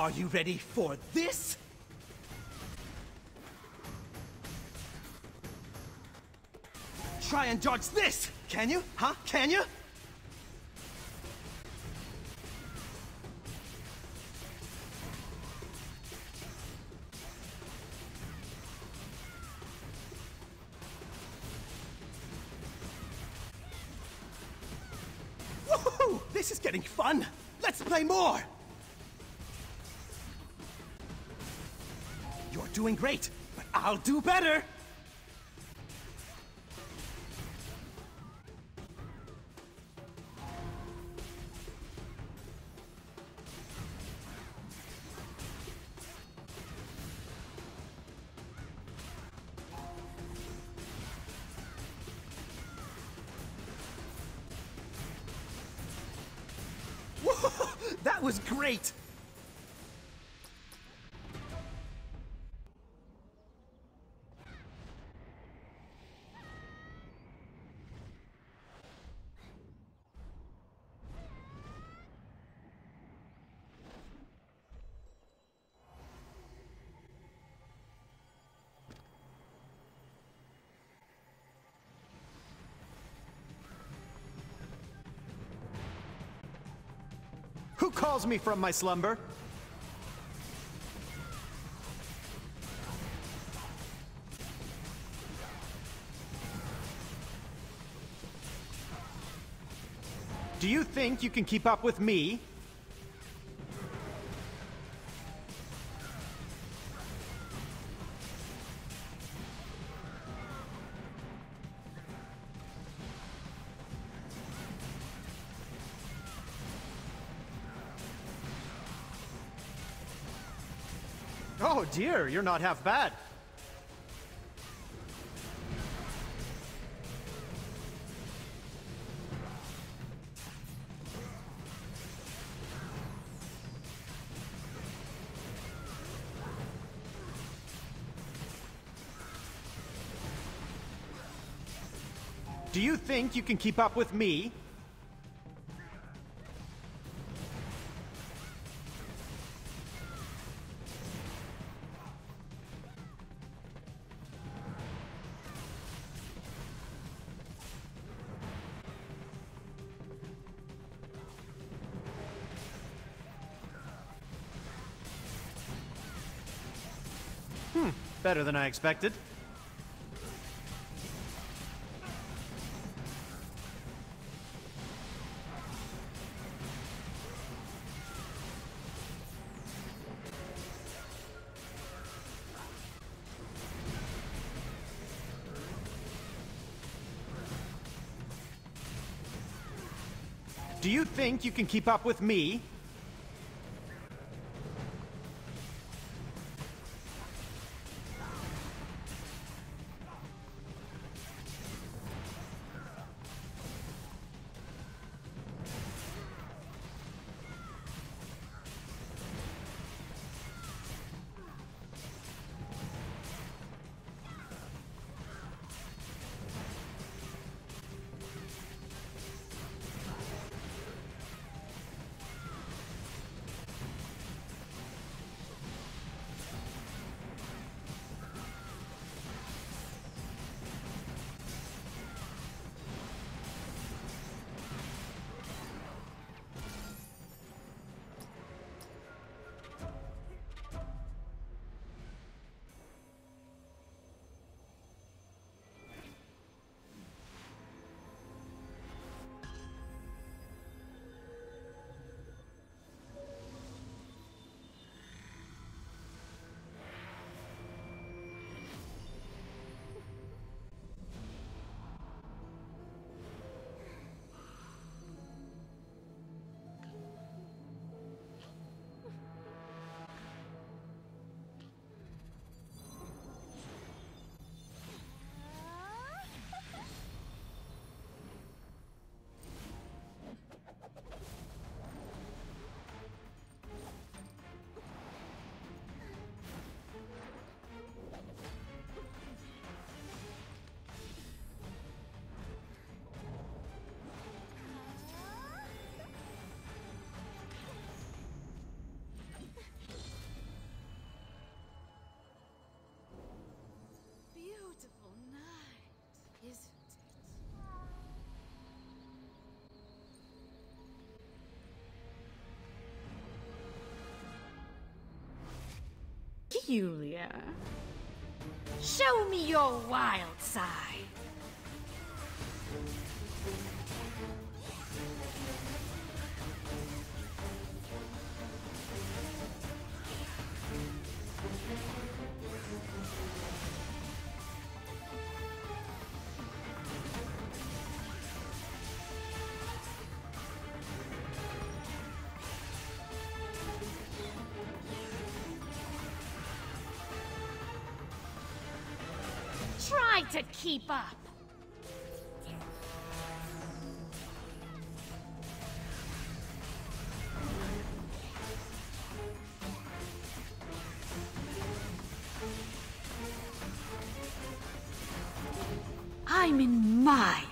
Are you ready for this? Try and dodge this! Can you? Huh? Can you? This is getting fun! Let's play more! You're doing great, but I'll do better! That was great! Who calls me from my slumber? Do you think you can keep up with me? Oh dear, you're not half bad. Do you think you can keep up with me? Hmm, better than I expected. Do you think you can keep up with me? Peculiar. Show me your wild side. To keep up. I'm in my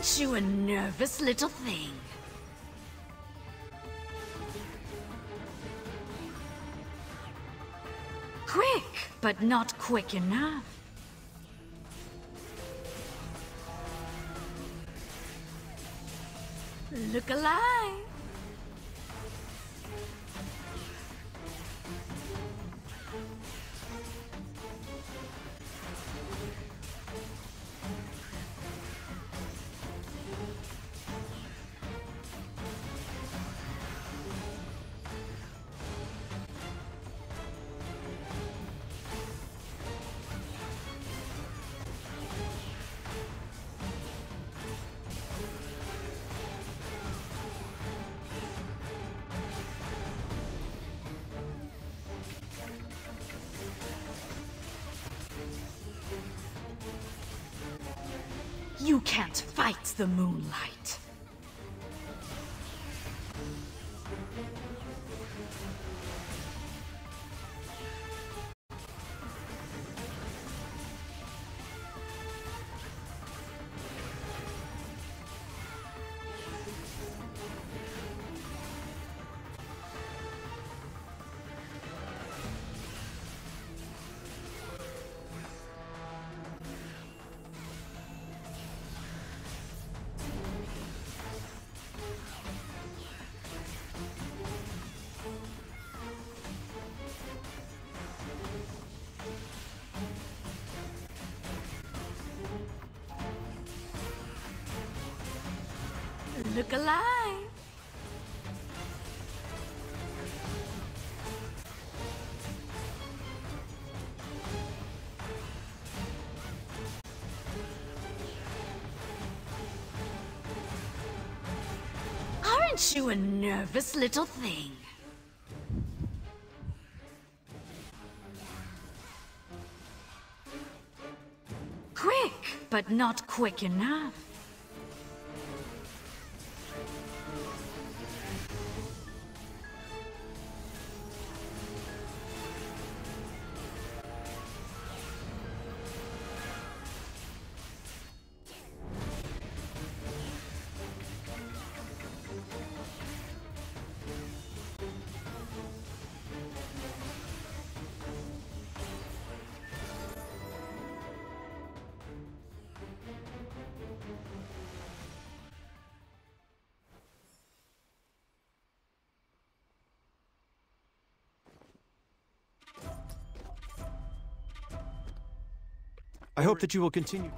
Aren't you a nervous little thing? Quick, but not quick enough. Look alive. You can't fight the moonlight. Look alive. Aren't you a nervous little thing? Quick, but not quick enough. I hope that you will continue.